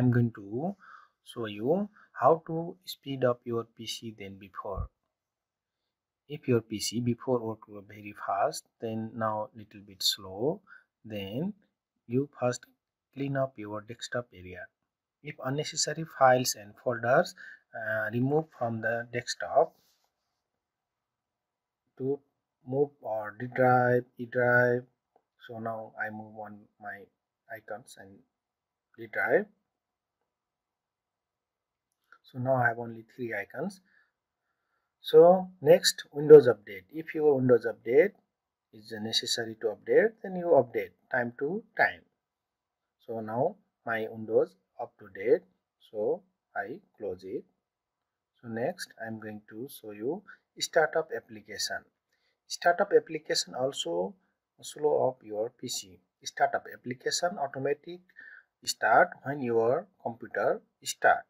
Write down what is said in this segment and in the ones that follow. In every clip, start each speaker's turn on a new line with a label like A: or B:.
A: i'm going to show you how to speed up your pc than before if your pc before worked very fast then now little bit slow then you first clean up your desktop area if unnecessary files and folders uh, remove from the desktop to move or D drive, E drive. So now I move on my icons and D drive. So now I have only three icons. So next Windows update. If your Windows update is necessary to update, then you update time to time. So now my Windows up to date. So I close it. So next I'm going to show you startup application startup application also slow up your pc startup application automatic start when your computer start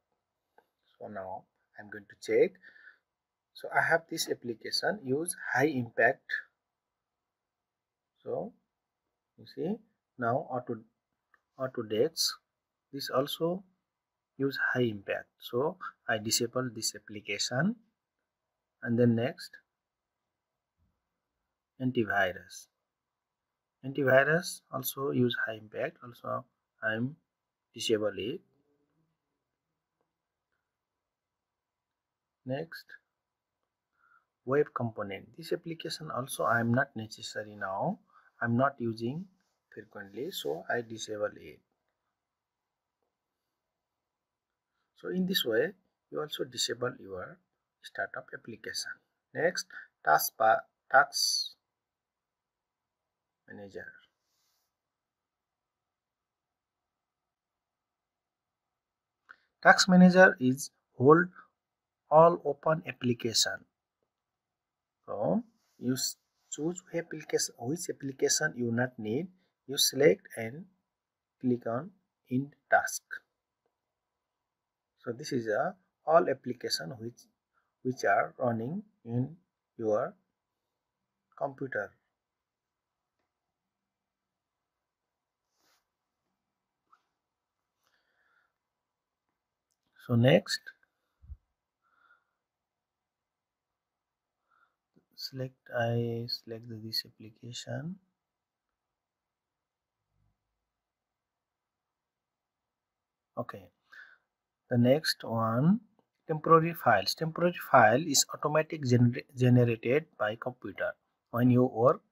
A: so now. I'm going to check. So i have this application. Use high impact. So you see now auto autodesk. This also use high impact. So i disable this application. And then next. Antivirus. Antivirus also use high impact. Also i'm disable it next? Web component. This application also i'm not necessary now. I'm not using frequently so i disable it. So in this way you also disable your startup application. Next taskbar task manager. Task manager is hold all open application. So you choose which application which application you not need. You select and click on end task. So this is a all application which which are running in your computer. So next select I select this application. Okay. The next one temporary files. Temporary file is automatic gener generated by computer. When you work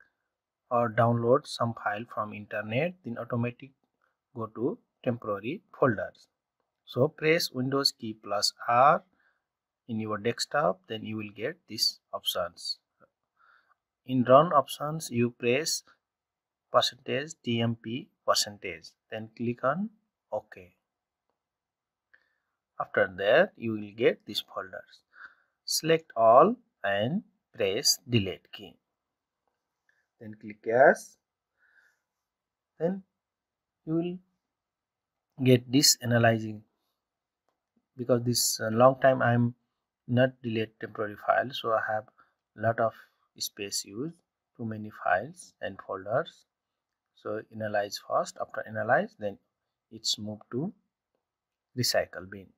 A: or download some file from internet then automatic go to temporary folders. So press windows key plus r in your desktop then you will get these options in run options you press percentage tmp percentage then click on ok. After that you will get these folders. Select all and press delete key. Then click yes. Then you will get this analyzing. Because this uh, long time i'm not delete temporary file so i have lot of space used too many files and folders. So analyze first. After analyze then it's moved to recycle bin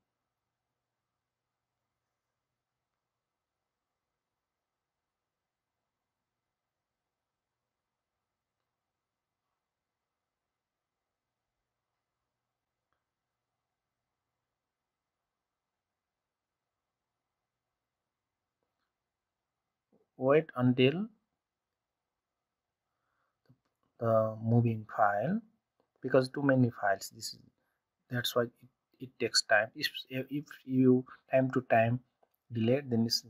A: wait until the moving file because too many files this is that's why it, it takes time. If if you time to time delete then it's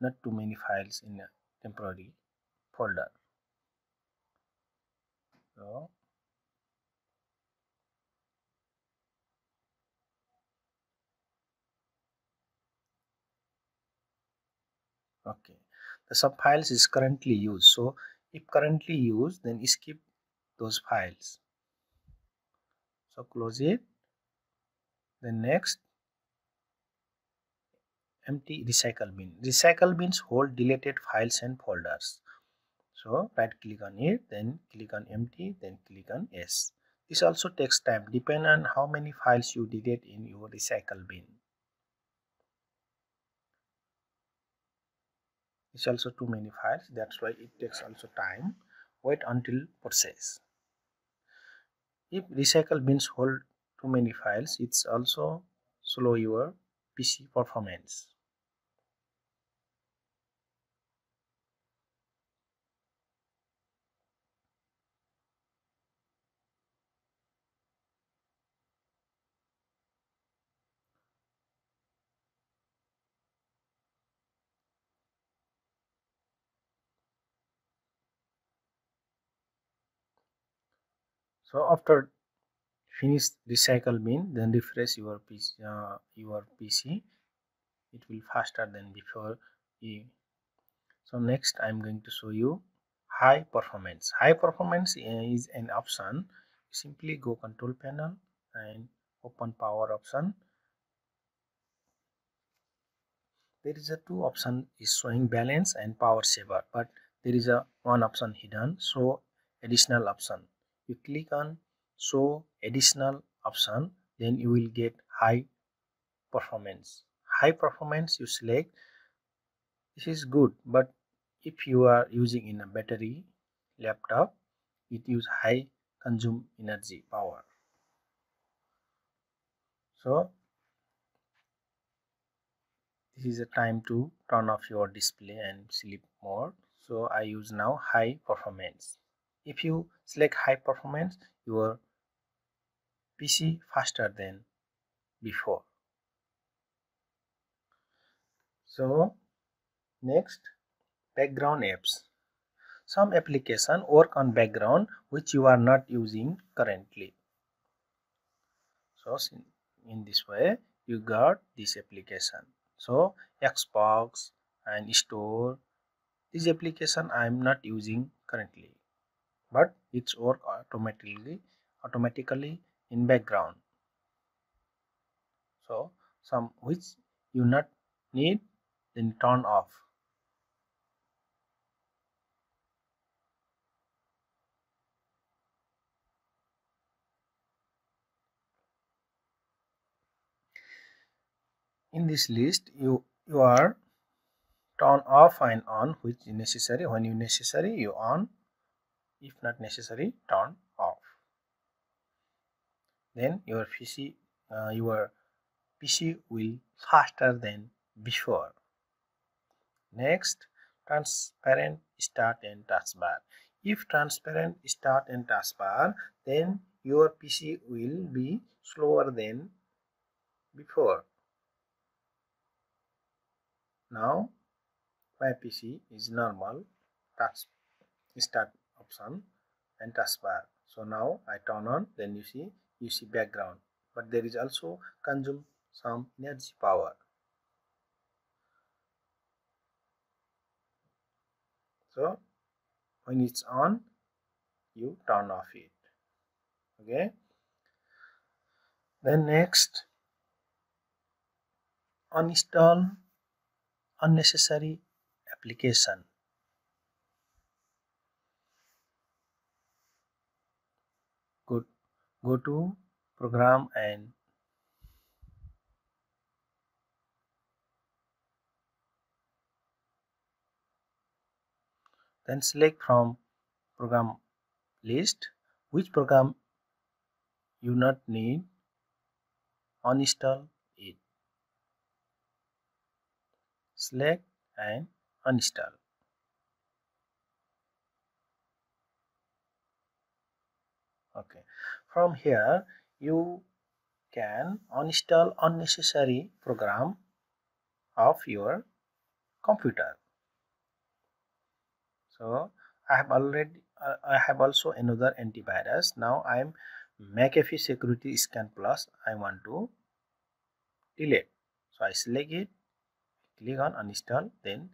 A: not too many files in a temporary folder. So okay the sub files is currently used. So if currently used then skip those files. So close it. Then next. Empty recycle bin. Recycle bins hold deleted files and folders. So right click on it then click on empty then click on yes. This also takes time depend on how many files you delete in your recycle bin it's also too many files that's why it takes also time. Wait until process. If recycle bins hold too many files it's also slow your pc performance so after finish recycle bin then refresh your PC, uh, your PC it will faster than before. You so next I'm going to show you high performance. High performance is an option. Simply go control panel and open power option. There is a two option is showing balance and power saver but there is a one option hidden. So additional option you click on show additional option then you will get high performance. High performance you select this is good but if you are using in a battery laptop it use high consume energy power. So this is a time to turn off your display and sleep mode so i use now high performance if you select high performance your PC faster than before. So next background apps. Some application work on background which you are not using currently. So in this way you got this application. So xbox and store this application i am not using currently but it's work automatically automatically in background. So some which you not need then turn off. In this list you you are turn off and on which is necessary. When you necessary you on if not necessary turn off. Then your PC uh, your PC will faster than before. Next transparent start and taskbar. If transparent start and taskbar then your PC will be slower than before. Now my PC is normal. Task start option and taskbar so now I turn on then you see you see background. But there is also consume some energy power. So when it's on you turn off it. Okay? Then next uninstall unnecessary application go, go to program and then select from program list which program you not need uninstall it. Select and uninstall okay from here you can uninstall unnecessary program of your computer. So i have already uh, i have also another antivirus. Now i am mcafee security scan plus. I want to delete. So i select it click on uninstall then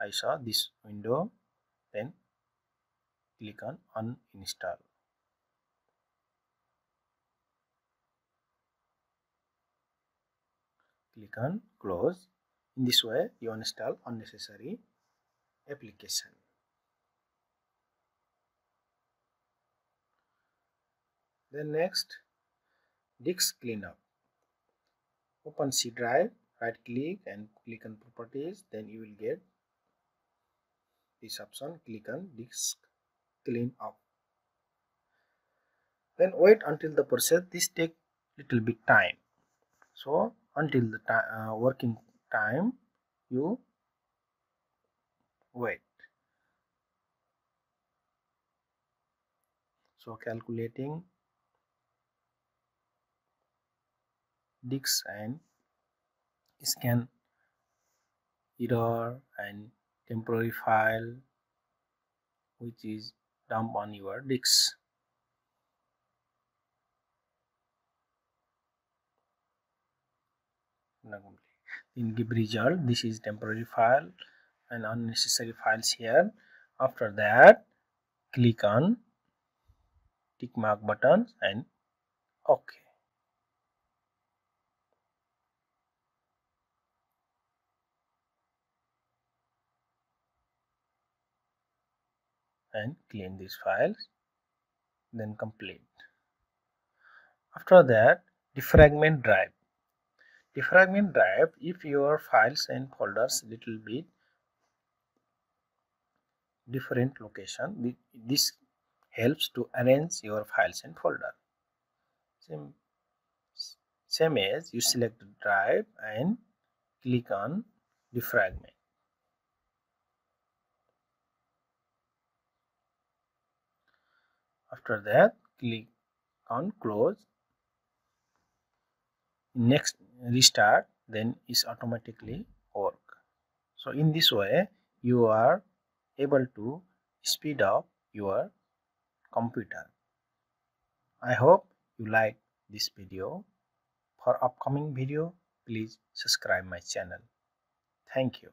A: i saw this window then click on uninstall click on close. In this way you uninstall unnecessary application. Then next disk cleanup. Open C drive right click and click on properties. Then you will get this option click on disk clean up then wait until the process this take little bit time. So until the time uh, working time you wait. So calculating disk and scan error and temporary file which is dump on your disk in give result this is temporary file and unnecessary files here. After that click on tick mark button and ok. And clean these files then complete. After that defragment drive defragment drive if your files and folders little bit different location. This helps to arrange your files and folder. Same, same as you select drive and click on defragment after that click on close next restart then is automatically work. So in this way you are able to speed up your computer. I hope you like this video. For upcoming video please subscribe my channel. Thank you